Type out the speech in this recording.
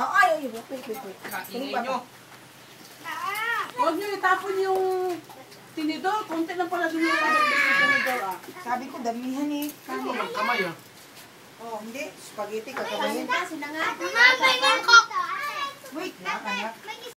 Ah, ay, ay, wait, wait, wait. wait. Kaingin nyo. Huwag niyo itapon yung tinidor. Konti lang pala dun yung lalagay tinidor ah. Sabi ko, damihan eh. Ano kamay, ah? Oh, hindi. Spaghetti, kakamayin. Mama, may mangkok. Wait anak.